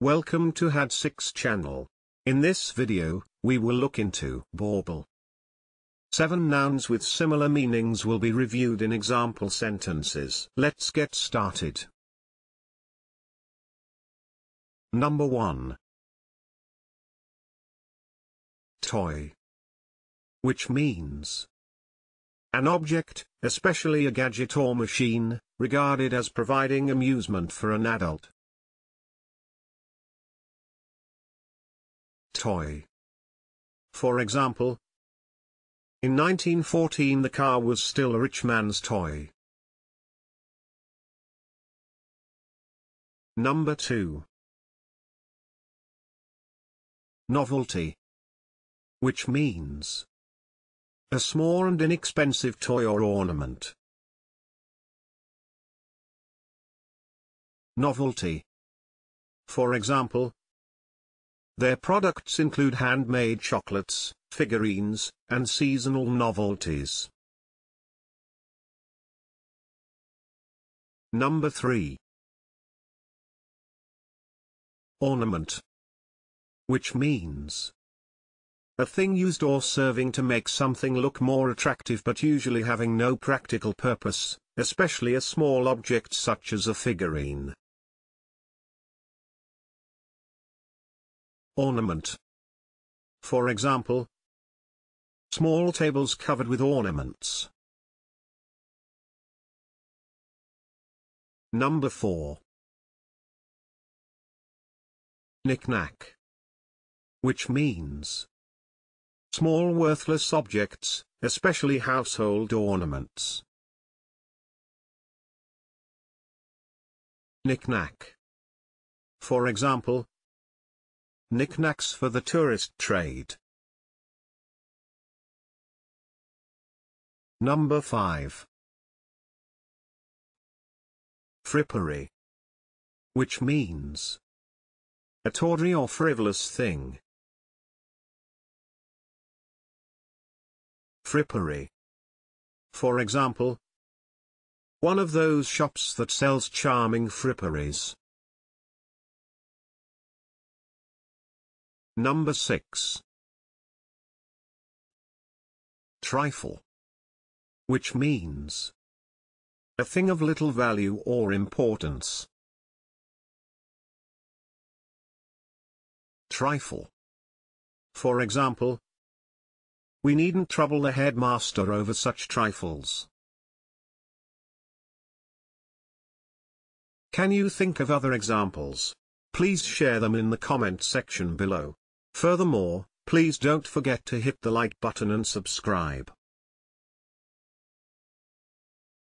Welcome to HAD6 channel. In this video, we will look into bauble. Seven nouns with similar meanings will be reviewed in example sentences. Let's get started. Number 1. Toy. Which means an object, especially a gadget or machine, regarded as providing amusement for an adult. Toy. For example, in 1914 the car was still a rich man's toy. Number 2. Novelty. Which means a small and inexpensive toy or ornament. Novelty. For example, their products include handmade chocolates, figurines, and seasonal novelties. Number 3. Ornament. Which means a thing used or serving to make something look more attractive but usually having no practical purpose, especially a small object such as a figurine. Ornament. For example, small tables covered with ornaments. Number 4. Knick-knack. Which means small worthless objects, especially household ornaments. Knick-knack. For example, knickknacks for the tourist trade. Number 5. Frippery. Which means a tawdry or frivolous thing. Frippery. For example, one of those shops that sells charming fripperies. Number 6. Trifle. Which means a thing of little value or importance. Trifle. For example, we needn't trouble the headmaster over such trifles. Can you think of other examples? Please share them in the comment section below. Furthermore, please don't forget to hit the like button and subscribe.